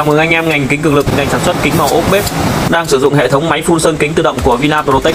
Chào mừng anh em ngành kính cường lực, ngành sản xuất kính màu ốp bếp đang sử dụng hệ thống máy phun sơn kính tự động của Vina Protech.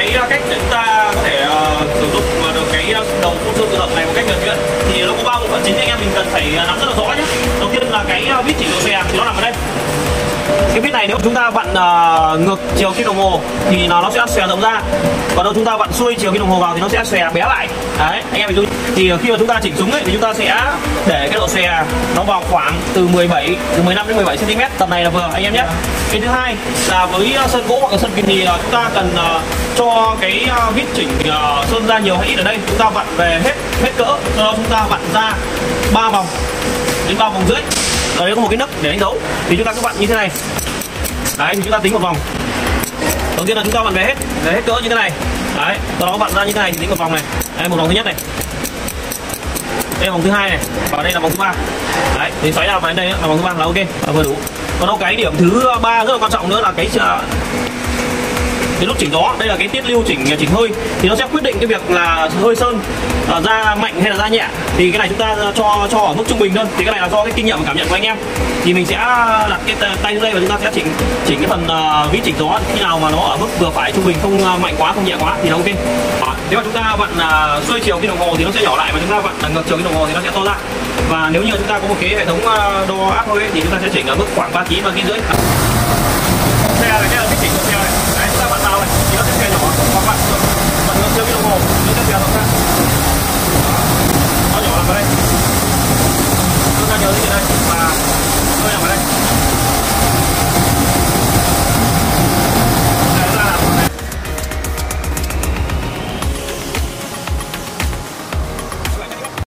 Cái ờ, cách để chúng ta có thể uh, sử dụng ờ, được cái đầu phun sương tự động này một cách nhuần nhuyễn. Thì nó có ba bộ phận chính anh em mình cần phải nắm rất là rõ nhé. Đầu tiên là cái vít chỉnh độ xe thì nó nằm ở đây. Cái vít này nếu chúng ta vặn uh, ngược chiều kim đồng hồ thì nó nó sẽ xòe rộng ra. Còn nếu chúng ta vặn xuôi chiều kim đồng hồ vào thì nó sẽ xòe bé lại. Đấy, anh em mình thì khi mà chúng ta chỉnh súng ấy thì chúng ta sẽ để cái độ xòe nó vào khoảng từ 17 từ 15 đến 17 cm tầm này là vừa anh em nhé. Cái thứ hai là với sân gỗ hoặc là sân kim thì là chúng ta cần uh, cho cái ờ, uh, vít chỉnh uh, sơn ra nhiều hay ít ở đây. Chúng ta vặn về hết hết cỡ. Sau đó chúng ta vặn ra ba vòng đến ba vòng rưỡi. Ở đây có một cái nấc để đánh dấu. Thì chúng ta cứ vặn như thế này. Đấy thì chúng ta tính một vòng. Đầu tiên là chúng ta vặn về hết về hết cỡ như thế này. Đấy sau đó vặn ra như thế này thì tính một vòng này. Đây một vòng thứ nhất này. Đây là vòng thứ hai này và đây là vòng thứ ba. Đấy thì xoáy nào vào đây là vòng thứ ba là ok là vừa đủ. Còn đâu cái điểm thứ ba rất là quan trọng nữa là cái ờ, cái lúc chỉnh gió đây là cái tiết lưu chỉnh à, chỉnh hơi. Thì nó sẽ quyết định cái việc là hơi sơn à, uh, ra mạnh hay là ra nhẹ. Thì cái này chúng ta cho cho ở mức trung bình thôi. Thì cái này là do cái kinh nghiệm và cảm nhận của anh em. Thì mình sẽ đặt cái tay xuống đây và chúng ta sẽ chỉnh chỉnh cái phần à, uh, vít chỉnh gió. Khi nào mà nó ở mức vừa phải trung bình không uh, mạnh quá không nhẹ quá thì nó ok. Đó. nếu mà chúng ta vặn uh, xuôi chiều cái đồng hồ thì nó sẽ nhỏ lại và chúng ta vặn ngược chiều cái đồng hồ thì nó sẽ to ra và nếu như chúng ta có một cái hệ thống đo áp hơi thì chúng ta sẽ chỉnh ở mức khoảng 3 kg và kg rưỡi.